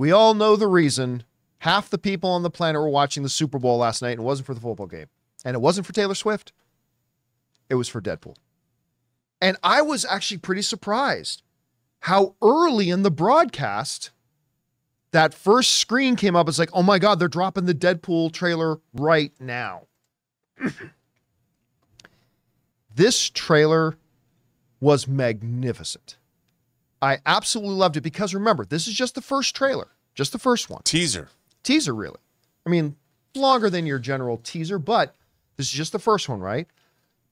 We all know the reason. Half the people on the planet were watching the Super Bowl last night, and it wasn't for the football game. And it wasn't for Taylor Swift. It was for Deadpool. And I was actually pretty surprised how early in the broadcast that first screen came up. It's like, oh my God, they're dropping the Deadpool trailer right now. this trailer was magnificent. I absolutely loved it because remember, this is just the first trailer, just the first one. Teaser. Teaser, really. I mean, longer than your general teaser, but this is just the first one, right?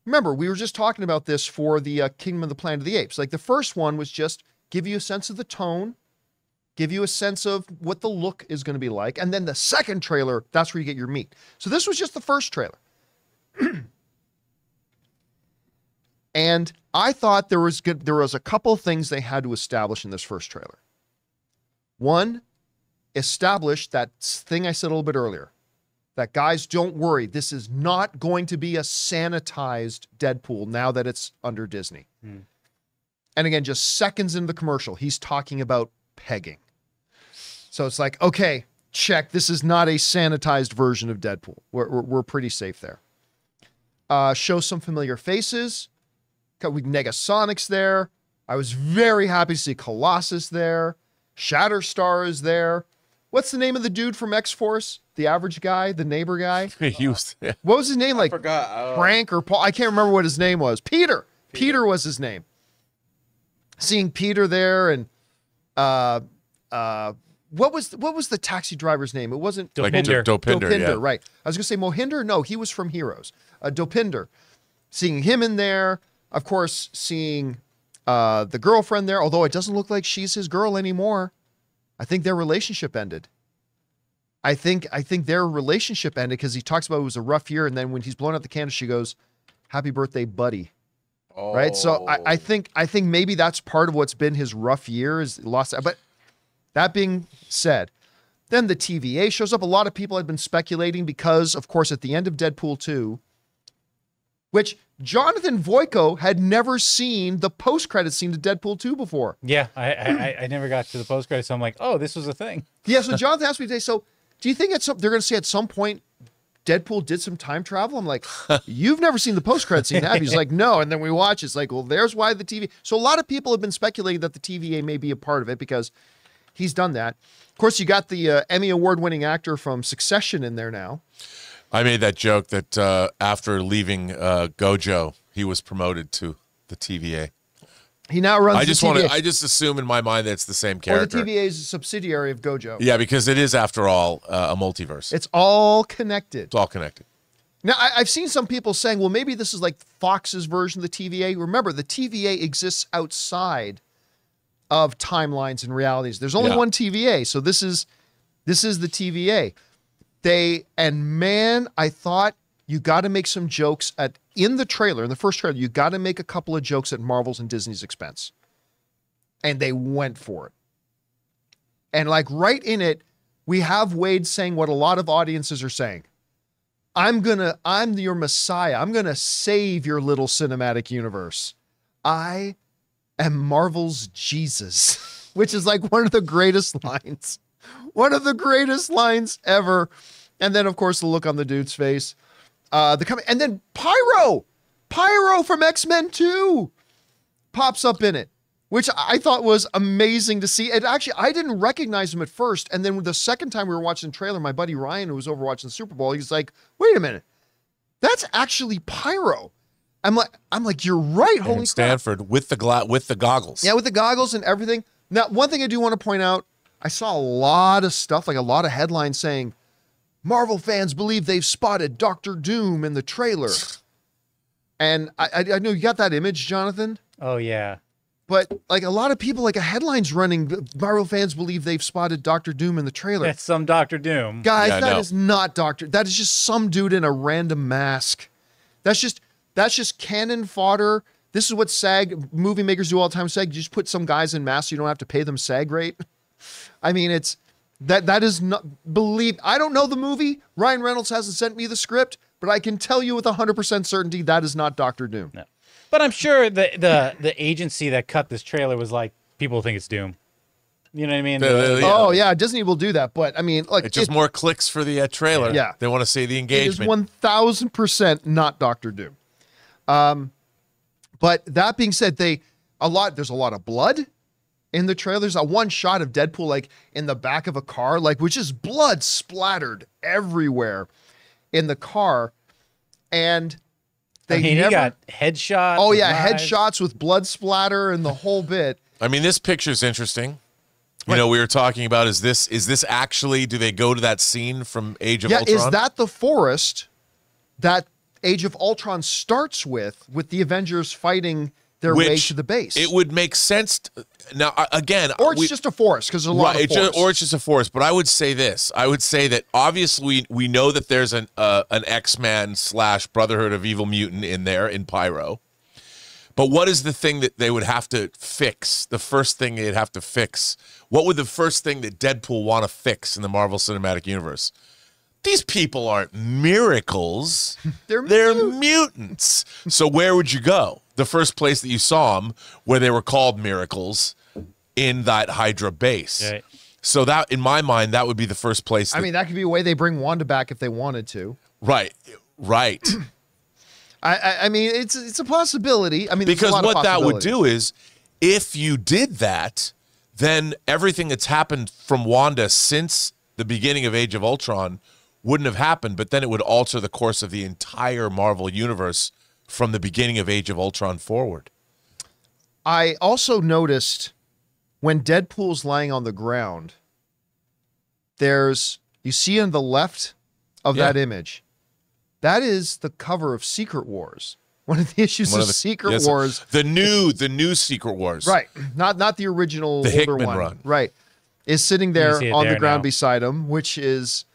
Remember, we were just talking about this for the uh, Kingdom of the Planet of the Apes. Like the first one was just give you a sense of the tone, give you a sense of what the look is going to be like. And then the second trailer, that's where you get your meat. So this was just the first trailer. and I thought there was good, there was a couple of things they had to establish in this first trailer. One, establish that thing I said a little bit earlier. That guys don't worry, this is not going to be a sanitized Deadpool now that it's under Disney. Hmm. And again, just seconds into the commercial, he's talking about pegging. So it's like, okay, check. This is not a sanitized version of Deadpool. We're, we're, we're pretty safe there. Uh, show some familiar faces. Got we Negasonics there. I was very happy to see Colossus there. Shatterstar is there. What's the name of the dude from X Force? The average guy, the neighbor guy. he was, yeah. What was his name? Like forgot. Uh, Frank or Paul? I can't remember what his name was. Peter. Peter, was his name. Seeing Peter there and uh uh what was what was the taxi driver's name? It wasn't Like Dopinder. Do- Dopinder, Dopinder, yeah. right. I was going to say Mohinder. No, he was from Heroes. Uh, Dopinder. Seeing him in there, of course, seeing uh, the girlfriend there, although it doesn't look like she's his girl anymore. I think their relationship ended. I think I think their relationship ended because he talks about it was a rough year, and then when he's blowing out the candle, she goes, "Happy birthday, buddy." Right. So I, I oh. think I think maybe that's part of what's been his rough year is lost. But that being said, then the TVA shows up. A lot of people had been speculating because, of course, at the end of Deadpool 2, which Jonathan Voico had never seen the post-credit scene to Deadpool 2 before. Yeah, I, I I- I never got to the post credit, so I'm like, oh, this was a thing. Yeah, so Jonathan asked me today, so do you think at some they're gonna say at some point Deadpool did some time travel? I'm like, you've never seen the post-credit scene, have you? He's like, no. And then we watch, it's like, well, there's why the TV. So a lot of people have been speculating that the TVA may be a part of it because he's done that. Of course, you got the uh, Emmy award-winning actor from Succession in there now. I made that joke that uh, after leaving uh, Gojo, he was promoted to the TVA. He now runs I just want to. I just assume in my mind that it's the same character. or the. TVA is a subsidiary of Gojo. Yeah, because it is, after all, uh, a multiverse. It's, all connected. It's all connected. Now, I, I've seen some people saying, well, maybe this is like Fox's version of the TVA. Remember, the TVA exists outside of timelines and realities. There's only Yeah. one TVA, so this is this is the TVA. They and man, I thought you got to make some jokes at in the trailer, in the first trailer, you got to make a couple of jokes at Marvel's and Disney's expense. And they went for it. And like right in it, we have Wade saying what a lot of audiences are saying. I'm gonna, I'm your messiah. I'm gonna save your little cinematic universe. I am Marvel's Jesus, which is like one of the greatest lines, one of the greatest lines ever. And then, of course, the look on the dude's face. Uh, the coming, and then Pyro, Pyro from X Men 2 pops up in it, which I thought was amazing to see. And actually, I didn't recognize him at first. And then the second time we were watching the trailer, my buddy Ryan, who was over watching the Super Bowl, he's like, "Wait a minute, that's actually Pyro." I'm like, I'm like, you're right. Holy And crap. Stanford with the gla- with the goggles. Yeah, with the goggles and everything. Now, one thing I do want to point out, I saw a lot of stuff, like a lot of headlines saying, Marvel fans believe they've spotted Doctor Doom in the trailer. And I, I, I know you got that image, Jonathan, Oh yeah. but like a lot of people, like a headline's running, Marvel fans believe they've spotted Doctor Doom in the trailer. That's some Doctor Doom. Guys, Yeah, that no. is not Doctor. That is just some dude in a random mask. That's just that's just cannon fodder. This is what SAG movie makers do all the time. SAG, you just put some guys in masks. You don't have to pay them SAG rate. I mean, it's that that is not believe. I don't know the movie. Ryan Reynolds hasn't sent me the script, but I can tell you with hundred percent certainty that is not Doctor Doom. No. But I'm sure the the the agency that cut this trailer was like, people think it's Doom. You know what I mean? The- the- Yeah. Oh yeah, Disney will do that, but I mean, like It's just it- more clicks for the uh, trailer. Yeah. They want to see the It is engagement. one thousand percent not Doctor Doom. Um, but that being said, they a lot. There's a lot of blood in the trailer. There's a one shot of Deadpool like in the back of a car, like which is blood splattered everywhere in the car, and they I mean, never. he got headshots. oh yeah, knives. headshots with blood splatter and the whole bit. I mean, this picture's interesting. You know, we were talking about is this is this actually do they go to that scene from Age of Yeah, Ultron? is that the forest that Age of Ultron starts with, with the Avengers fighting their way Which to the base? It would make sense. To, now, uh, again, or it's we- just a forest because there's a lot right, of it's just, or it's just a forest. But I would say this: I would say that obviously we, we know that there's an uh, an X Man slash Brotherhood of Evil Mutant in there in Pyro. But what is the thing that they would have to fix? The first thing they'd have to fix. What would the first thing that Deadpool want to fix in the Marvel Cinematic Universe? These people aren't miracles. They're They're mutants. So where would you go? The first place that you saw them, where they were called miracles, in that Hydra base. Right. So that, in my mind, that would be the first place. I mean, that could be a way they bring Wanda back if they wanted to. right, right. I, I, I mean, it's it's a possibility. I mean, there's a because lot of what that would do is, if you did that, then everything that's happened from Wanda since the beginning of Age of Ultron wouldn't have happened. But then it would alter the course of the entire Marvel universe from the beginning of Age of Ultron forward. I also noticed when Deadpool's lying on the ground, there's you see on the left of Yeah. that image, that is the cover of Secret Wars. One of the issues One of, of the- Secret yes, Wars, the new, the new Secret Wars, right? Not not the original The older Hickman one, run. right? Is sitting there see it on the ground now. beside him, which is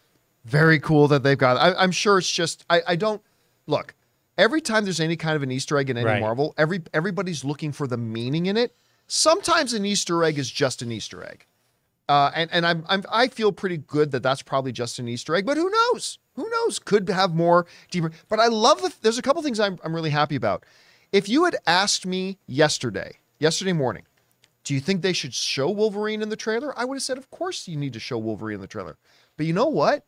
very cool that they've got. I, I'm sure it's just I, I don't look. Every time there's any kind of an Easter egg in any Right. Marvel, every everybody's looking for the meaning in it. Sometimes an Easter egg is just an Easter egg, uh, and and I'm, I'm I feel pretty good that that's probably just an Easter egg. But who knows? Who knows? Could have more deeper. But I love the. There's a couple things I'm I'm really happy about. If you had asked me yesterday, yesterday morning, do you think they should show Wolverine in the trailer? I would have said, of course you need to show Wolverine in the trailer. But you know what?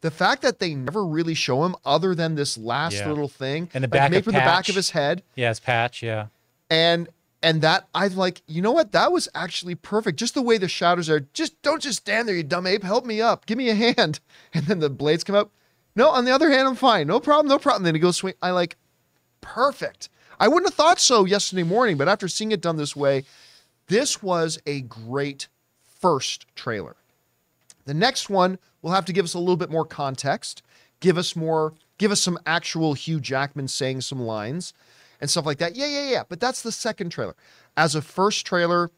The fact that they never really show him other than this last Yeah. little thing, And the like back maybe of from the back of his head, Yeah, his patch. Yeah. and and that I like, you know what? That was actually perfect. Just the way the shadows are. Just don't just stand there, you dumb ape. Help me up. Give me a hand. And then the blades come up. No, on the other hand, I'm fine. No problem. No problem. Then he goes swing. I like perfect. I wouldn't have thought so yesterday morning, but after seeing it done this way, this was a great first trailer. The next one will have to give us a little bit more context, give us more, give us some actual Hugh Jackman saying some lines and stuff like that. Yeah, yeah, yeah. But that's the second trailer. As a first trailer,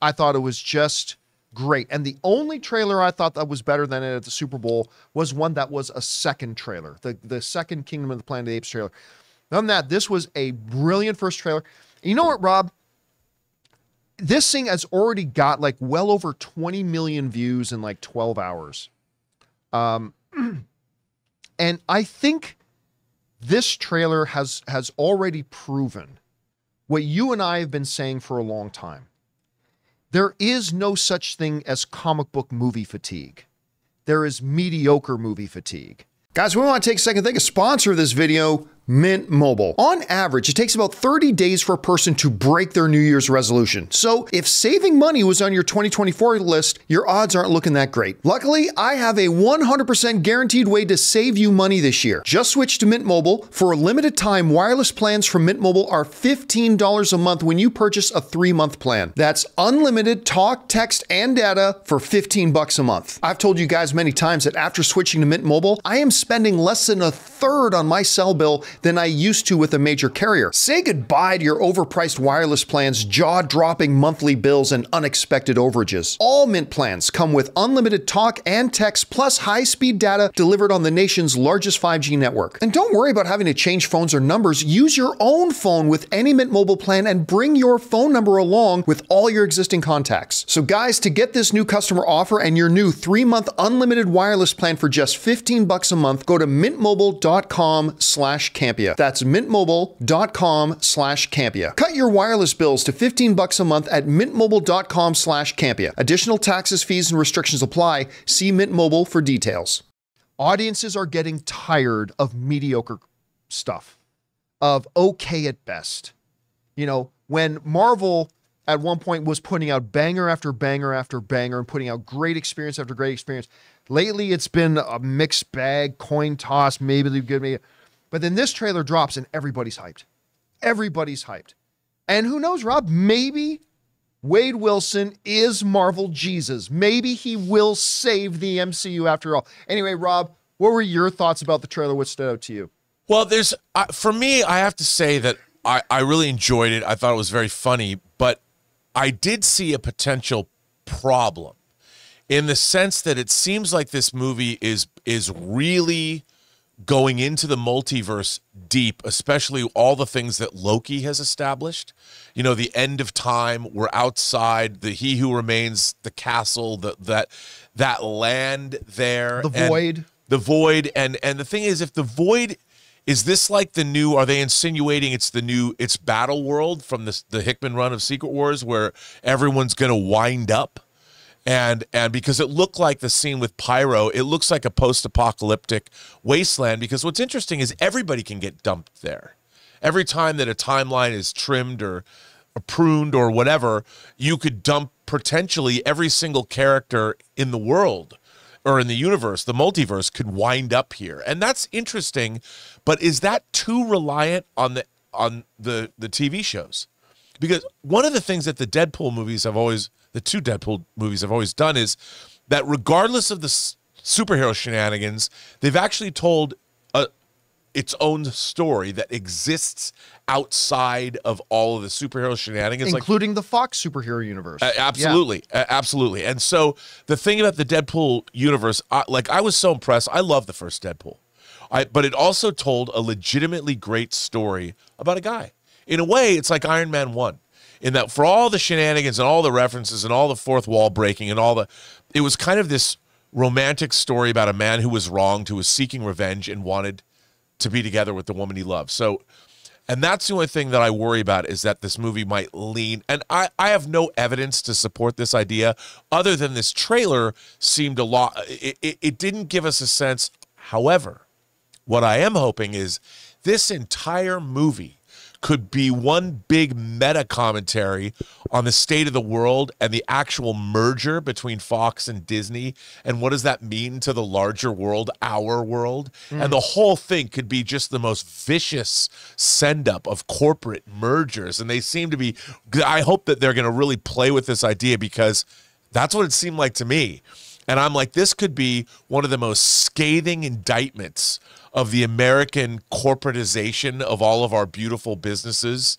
I thought it was just great. And the only trailer I thought that was better than it at the Super Bowl was one that was a second trailer, the, the second Kingdom of the Planet of the Apes trailer. Other than that, this was a brilliant first trailer. You know what, Rob? This thing has already got like well over 20 million views in like 12 hours. Um, and I think this trailer has has already proven what you and I have been saying for a long time. There is no such thing as comic book movie fatigue. There is mediocre movie fatigue. Guys, we want to take a second to thank a sponsor of this video, Mint Mobile. On average, it takes about 30 days for a person to break their New Year's resolution. So if saving money was on your 2024 list, your odds aren't looking that great. Luckily, I have a 100% guaranteed way to save you money this year. Just switch to Mint Mobile. For a limited time, wireless plans from Mint Mobile are $15 a month when you purchase a three month plan. That's unlimited talk, text, and data for 15 bucks a month. I've told you guys many times that after switching to Mint Mobile, I am spending less than a third on my cell bill than I used to with a major carrier. Say goodbye to your overpriced wireless plans, jaw dropping monthly bills, and unexpected overages. All Mint plans come with unlimited talk and text plus high speed data delivered on the nation's largest 5G network. And don't worry about having to change phones or numbers. Use your own phone with any Mint mobile plan and bring your phone number along with all your existing contacts. So, guys, to get this new customer offer and your new three month unlimited wireless plan for just 15 bucks a month, go to mintmobile.com slash Cam. Campea. That's mintmobile.com slash Campea. Cut your wireless bills to 15 bucks a month at mintmobile.com slash Campea. Additional taxes, fees, and restrictions apply. See Mint Mobile for details. Audiences are getting tired of mediocre stuff, of okay at best. You know, when Marvel at one point was putting out banger after banger after banger and putting out great experience after great experience. Lately, it's been a mixed bag, coin toss, maybe they give me. But then this trailer drops and everybody's hyped. Everybody's hyped. And who knows, Rob? Maybe Wade Wilson is Marvel Jesus. Maybe he will save the MCU after all. Anyway, Rob, what were your thoughts about the trailer? What stood out to you? Well, there's uh, for me, I have to say that I, I really enjoyed it. I thought it was very funny, but I did see a potential problem in the sense that it seems like this movie is is really going into the multiverse deep, especially all the things that Loki has established. You know, the end of time, we're outside, the he who remains, the castle, the that that land there. The void. The void. And and the thing is, if the void is this like the new are they insinuating it's the new it's battle world from this the Hickman run of Secret Wars where everyone's gonna wind up? And and because it looked like the scene with Pyro, it looks like a post-apocalyptic wasteland. Because what's interesting is everybody can get dumped there. Every time that a timeline is trimmed or, or pruned or whatever, you could dump potentially every single character in the world or in the universe, the multiverse could wind up here. And that's interesting, but is that too reliant on the on the the TV shows? Because one of the things that the Deadpool movies have always the two Deadpool movies have always done is that regardless of the s- superhero shenanigans, they've actually told a, its own story that exists outside of all of the superhero shenanigans. like Including the Fox superhero universe. uh, absolutely, uh, absolutely. And so the thing about the Deadpool universe, I, like I was so impressed. I love the first Deadpool, I but it also told a legitimately great story about a guy. In a way, it's like Iron Man one, in that for all the shenanigans and all the references and all the fourth wall breaking and all the, it was kind of this romantic story about a man who was wronged, who was seeking revenge and wanted to be together with the woman he loved. So and that's the only thing that I worry about is that this movie might lean. And I, I have no evidence to support this idea other than this trailer seemed a lot. It, it, it didn't give us a sense. However, what I am hoping is this entire movie could be one big meta commentary on the state of the world and the actual merger between Fox and Disney and what does that mean to the larger world, our world? And hmm. the whole thing could be just the most vicious send up of corporate mergers and they seem to be I hope that they're going to really play with this idea because that's what it seemed like to me. And I'm like, this could be one of the most scathing indictments of the American corporatization of all of our beautiful businesses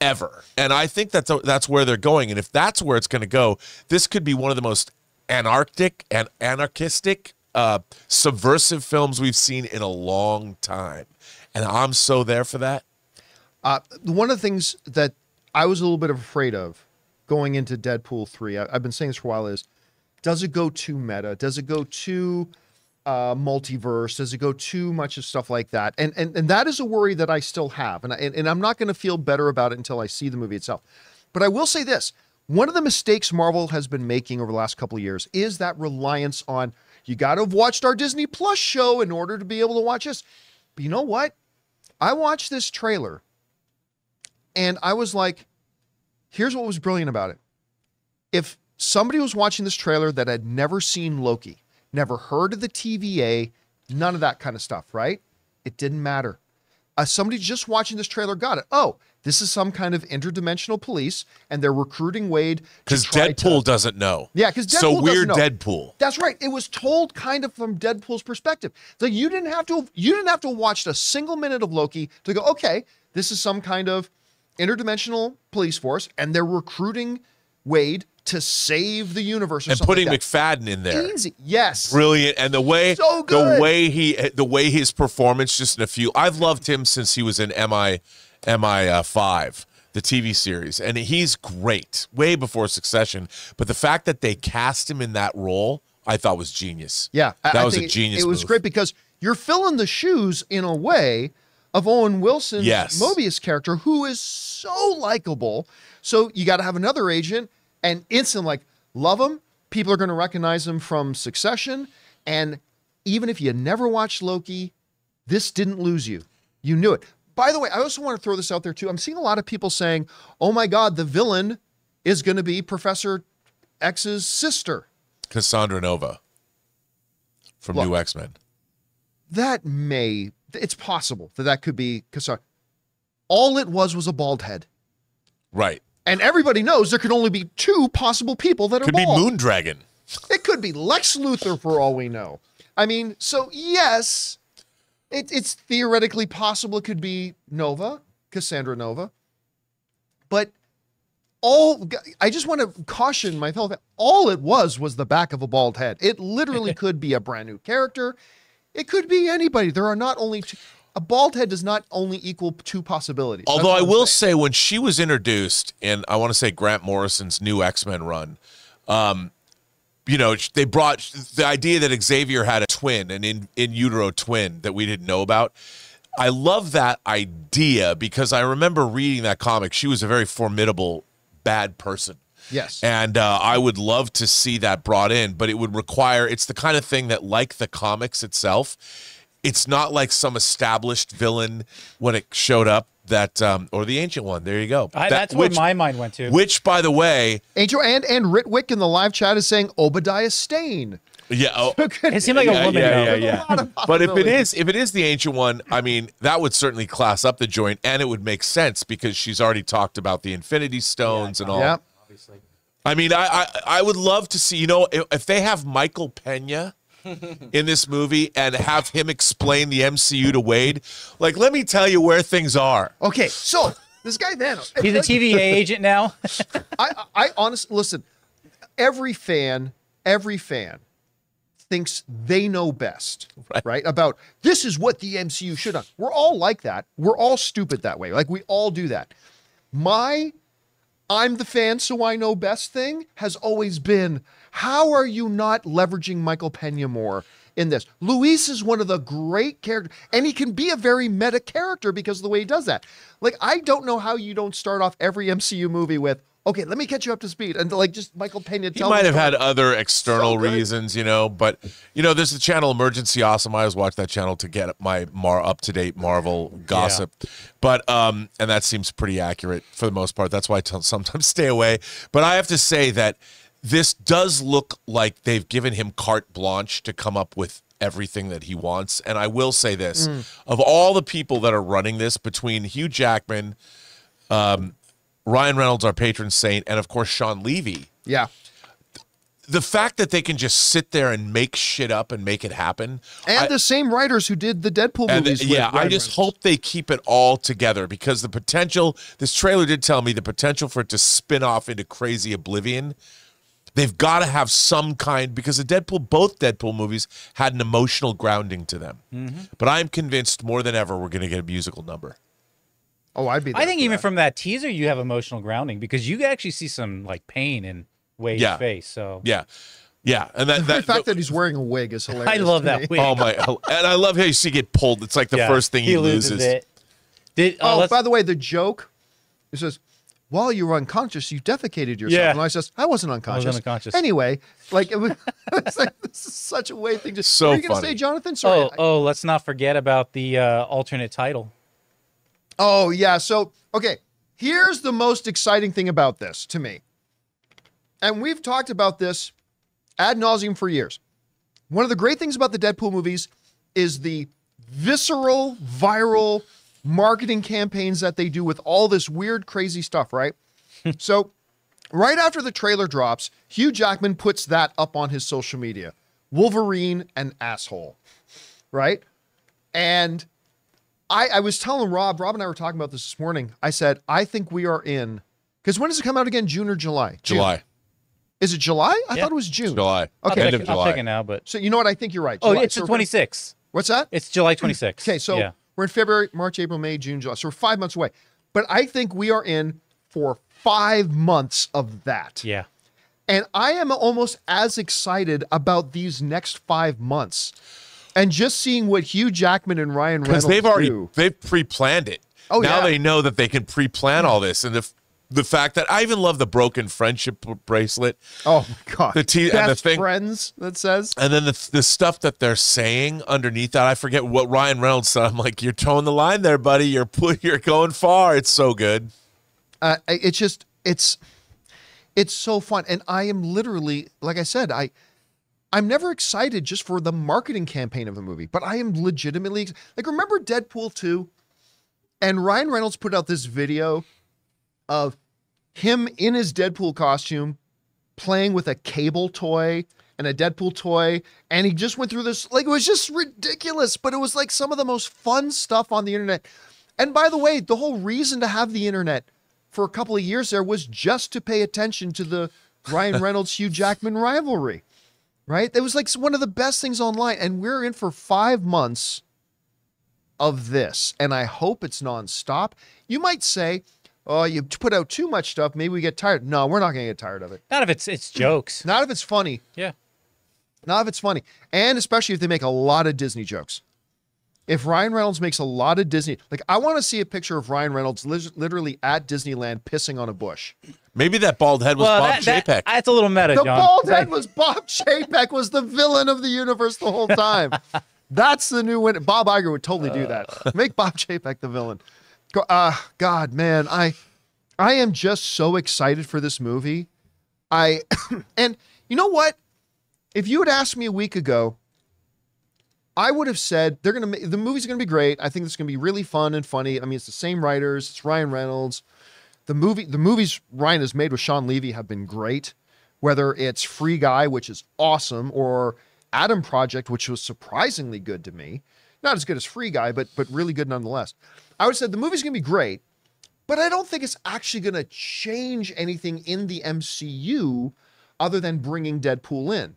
ever. And I think that's that's where they're going. And if that's where it's going to go, this could be one of the most anarchic and anarchistic, uh, subversive films we've seen in a long time. And I'm so there for that. Uh, one of the things that I was a little bit afraid of going into Deadpool 3, I, have been saying this for a while, is does it go too meta? Does it go too uh, multiverse? Does it go too much of stuff like that? And and, and that is a worry that I still have. And, I, and, and I'm not going to feel better about it until I see the movie itself. But I will say this one of the mistakes Marvel has been making over the last couple of years is that reliance on you got to have watched our Disney Plus show in order to be able to watch this. But you know what? I watched this trailer and I was like, here's what was brilliant about it. If somebody was watching this trailer that had never seen Loki, never heard of the TVA, none of that kind of stuff, right? It didn't matter. Uh, somebody just watching this trailer got it. Oh, this is some kind of interdimensional police, and they're recruiting Wade Because Deadpool to- doesn't know. Yeah, 'cause so Deadpool we're doesn't know. Deadpool. That's right. It was told kind of from Deadpool's perspective. Like you didn't have to you didn't have to watch a single minute of Loki to go, okay, this is some kind of interdimensional police force, and they're recruiting Wade to save the universe or and putting like Macfadyen in there. Easy. Yes. Brilliant, and the way So the way he the way his performance just in a few. I've loved him since he was in Mi Mi uh, five, the TV series, and he's great way before Succession. But the fact that they cast him in that role, I thought was genius. Yeah, that I was a genius. It was move. great because you're filling the shoes in a way of Owen Wilson's Yes. Mobius character, who is so likable. So you got to have another agent, and instant like love him. People are going to recognize him from Succession, and even if you never watched Loki, this didn't lose you. You knew it. By the way, I also want to throw this out there too. I'm seeing a lot of people saying, "Oh my God, the villain is going to be Professor X's sister." Cassandra Nova from Look. New X Men. That may, it's possible that that could be Cassandra. All it was was a bald head. Right. And everybody knows there could only be two possible people that are Could be. Moondragon. It could be Lex Luthor for all we know. I mean, so yes, it, it's theoretically possible it could be Nova, Cassandra Nova. But all I just want to caution my fellow all it was was the back of a bald head. It literally could be a brand new character. It could be anybody. There are not only two, a bald head does not only equal two possibilities. Although I will saying. say, when she was introduced in, I want to say Grant Morrison's new X Men run, um, you know, they brought the idea that Xavier had a twin, an in, in utero twin that we didn't know about. I love that idea because I remember reading that comic. She was a very formidable bad person. Yes. And uh, I would love to see that brought in, but it would require, it's the kind of thing that, like the comics itself, it's not like some established villain when it showed up that, um, or the ancient one. There you go. I, That- that's which, where my mind went to. Which, by the way, Angel and and Ritwick in the live chat is saying Obadiah Stane. yeah. Oh, it seemed like a woman. yeah, though. yeah, a lot of yeah. But if it is, if it is the ancient one, I mean, that would certainly class up the joint, and it would make sense because she's already talked about the Infinity Stones and all. Yeah. Obviously. I mean, I, I I would love to see. You know, if, if they have Michael Pena in this movie and have him explain the MCU to Wade, like, let me tell you where things are. Okay, so this guy Thanos. He's a TVA agent now. I, I honestly listen. Every fan, every fan thinks they know best, right. Right. About this is what the MCU should have. We're all like that. We're all stupid that way. Like we all do that. My I'm the fan, so I know best thing has always been how are you not leveraging Michael Pena more in this? Luis is one of the great characters, and he can be a very meta character because of the way he does that. Like, I don't know how you don't start off every MCU movie with, okay, let me catch you up to speed. And like just Michael Pena He might have had other external So reasons, you know, but you know, there's the channel Emergency Awesome. I always watch that channel to get my more up to date Marvel gossip, but um, and that seems pretty accurate for the most part. That's why I tell sometimes stay away. But I have to say that this does look like they've given him carte blanche to come up with everything that he wants. And I will say this: of all the people that are running this, between Hugh Jackman, um, Ryan Reynolds, our patron saint, and of course Shawn Levy Yeah. the fact that they can just sit there and make shit up and make it happen. And I- the same writers who did the Deadpool movies. with yeah, I just Reynolds. hope they keep it all together because the potential. This trailer did tell me the potential for it to spin off into crazy oblivion. They've got to have some kind because the Deadpool, both Deadpool movies had an emotional grounding to them. Mm-hmm. But I'm convinced more than ever we're going to get a musical number. Oh, I'd be. I think for even that. from that teaser, you have emotional grounding because you actually see some like pain in Wade's Yeah. face. So Yeah, yeah, and that, the that fact that he's wearing a wig is hilarious. I love to that me. wig. oh my, and I love how you see it get pulled. It's like the Yeah, first thing he, loses. it. Did uh, Oh, by the way, the joke, it says, while you were unconscious, you defecated yourself. Yeah. And I says, I wasn't unconscious. unconscious. Anyway, like, it was, it's like this is such a way thing to. So what are you gonna say, Jonathan? Sorry. oh oh, let's not forget about the uh, alternate title. Oh, yeah. So, okay, here's the most exciting thing about this to me. And we've talked about this ad nauseum for years. One of the great things about the Deadpool movies is the visceral, viral marketing campaigns that they do with all this weird, crazy stuff, right? so, right after the trailer drops, Hugh Jackman puts that up on his social media Wolverine and asshole, right? And I, I was telling Rob, Rob and I were talking about this this morning. I said, I think we are in, because when does it come out again? June or July? June. July, Is it July? I Yeah. thought it was June. July, Okay. I'll end check, of I'll July. check it now, but So you know what? I think you're right. oh, it's So the we're 26th. What's that? It's July 26th. Okay, so yeah. We're in February, March, April, May, June, July. So we're five months away. But I think we are in for five months of that. yeah. And I am almost as excited about these next five months. And just seeing what Hugh Jackman and Ryan because Reynolds they've already do. they've pre-planned it. Oh, now yeah. they know that they can pre-plan all this, and the f- the fact that I even love the broken friendship bracelet, Oh my god. The T- Best and the thing- friends that says. and then the the stuff that they're saying underneath that. I forget what Ryan Reynolds said. I'm like, you're towing the line there, buddy. You're you're going far. It's so good. uh, it's just it's it's so fun and i am literally like i said i i'm never excited just for the marketing campaign of a movie but i am legitimately like remember deadpool 2 and ryan reynolds put out this video of him in his deadpool costume playing with a cable toy and a deadpool toy and he just went through this like it was just ridiculous but it was like some of the most fun stuff on the internet and by the way the whole reason to have the internet for a couple of years there was just to pay attention to the Ryan Reynolds Hugh Jackman rivalry. Right? It was like one of the best things online. And we're in for five months of this. And I hope it's nonstop. You might say, oh, you put out too much stuff. Maybe we get tired. No, we're not going to get tired of it. Not if it's it's jokes. Not if it's funny. Yeah. Not if it's funny. And especially if they make a lot of Disney jokes. If Ryan Reynolds makes a lot of Disney, like I want to see a picture of Ryan Reynolds lit- literally at Disneyland pissing on a bush. Maybe that bald head was Well, Bob that, that, that's a little meta, The John. bald head was Bob Chapek was the villain of the universe the whole time. That's the new one. Bob Iger would totally do that. Make Bob Chapek the villain. Uh, God, man, I, I am just so excited for this movie. I, and you know what? If you had asked me a week ago, I would have said they're gonna. The movie's gonna be great. I think it's gonna be really fun and funny. I mean, it's the same writers. It's Ryan Reynolds. The movie, the movies Ryan has made with Shawn Levy have been great. Whether it's Free Guy, which is awesome, or Adam Project, which was surprisingly good to me. Not as good as Free Guy, but but really good nonetheless. I would said the movie's gonna be great, but I don't think it's actually gonna change anything in the MCU other than bringing Deadpool in.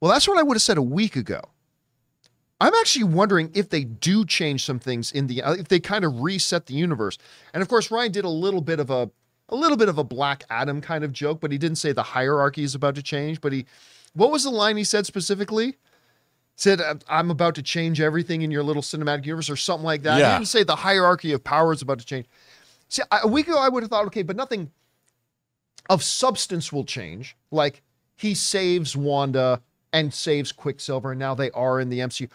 Well, that's what I would have said a week ago. I'm actually wondering if they do change some things in the uh, if they kind of reset the universe. And of course, Ryan did a little bit of a a little bit of a Black Adam kind of joke, but he didn't say the hierarchy is about to change. But he, what was the line he said specifically? Said "Uh, I'm about to change everything in your little cinematic universe or something like that. He Yeah. didn't say the hierarchy of power is about to change. See, a week ago I would have thought okay, but nothing of substance will change. Like he saves Wanda and saves Quicksilver, and now they are in the MCU.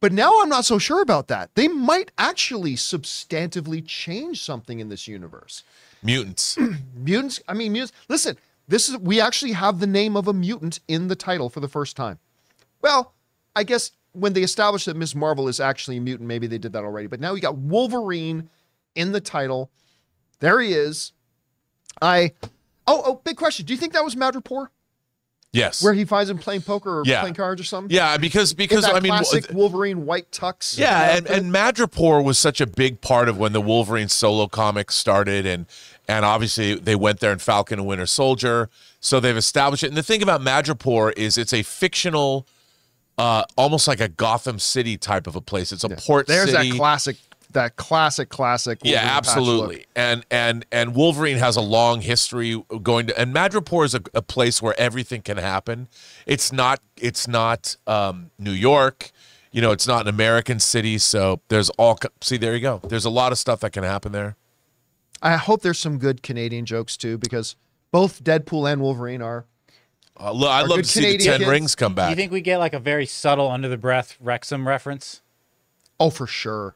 But now I'm not so sure about that. They might actually substantively change something in this universe. Mutants. Mutants, I mean, mutants. Listen, this is we actually have the name of a mutant in the title for the first time. Well, I guess when they established that Miss Marvel is actually a mutant, maybe they did that already. But now we got Wolverine in the title. There he is. I oh oh big question. Do you think that was Madripoor? Yes. Where he finds him playing poker or Yeah. playing cards or something? yeah, because because I mean, classic Wolverine white tux. yeah, and, and Madripoor was such a big part of when the Wolverine solo comics started, and and obviously they went there in Falcon and Winter Soldier, so they've established it. And the thing about Madripoor is it's a fictional, uh, almost like a Gotham City type of a place. It's a port There's city. that classic, that classic, classic. Yeah, Wolverine look. absolutely. And and and Wolverine has a long history going to and Madripoor is a, a place where everything can happen. It's not it's not um, New York, you know, it's not an American city, so there's all see there you go. There's a lot of stuff that can happen there. I hope there's some good Canadian jokes too, because both Deadpool and Wolverine are. Uh, lo- I'd love good to see Canadian the Ten kids. Rings come back. Do back. you think we get like a very subtle, under the breath Wrexham reference? Oh, for sure.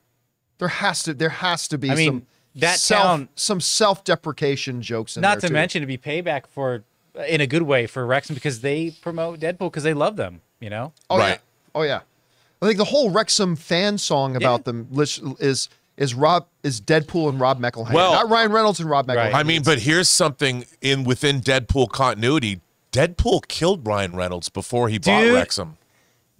There has to. There has to be. I mean, some that self, town- some self-deprecation jokes in Not there to too. mention to be payback for, in a good way, for Wrexham because they promote Deadpool because they love them. You know. Oh Right. yeah. Oh yeah. I think the whole Wrexham fan song about them is is Rob is Deadpool and Rob McElhenney, Well- not Ryan Reynolds and Rob McElhenney. Right. I mean, but here's something in within Deadpool continuity. Deadpool killed Ryan Reynolds before he bought Dude. Wrexham.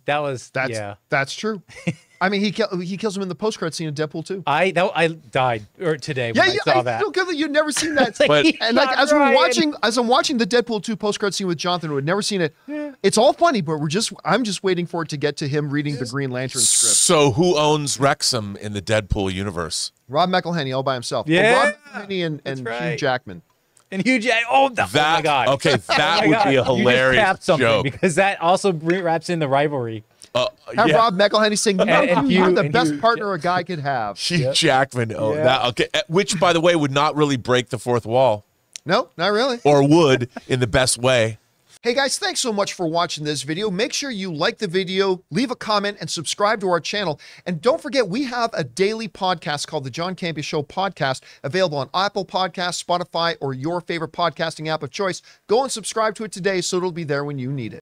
That was that's yeah. that's true. I mean, he kill, he kills him in the post credit scene of Deadpool too. I that I died or today Yeah, when you, I saw I that. don't get that you'd never seen that. Like, But- and like shot as we're watching as I'm watching the Deadpool 2 post credit scene with Jonathan who had never seen it, it's all funny, but we're just I'm just waiting for it to get to him reading the Green Lantern script. So who owns Wrexham in the Deadpool universe? Rob McElhenney all by himself. Yeah, Rob McElhenney and, that's and Hugh. Jackman. And Hugh Jack. Oh, that, oh my god. okay, Oh that my would God. be a hilarious tapped joke. because that also wraps in the rivalry. Uh, Have yeah. Rob McElhenney sing, And- and "You're Hugh- the and best Hugh- partner a guy could have." Hugh Jackman. Oh, Yeah. that okay. uh, Which, by the way, would not really break the fourth wall, No, not really. or would in the best way. Hey guys, thanks so much for watching this video. Make sure you like the video, leave a comment, and subscribe to our channel. And don't forget, we have a daily podcast called the John Campea Show Podcast, available on Apple Podcasts, Spotify, or your favorite podcasting app of choice. Go and subscribe to it today so it'll be there when you need it.